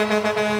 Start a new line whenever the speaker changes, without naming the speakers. Música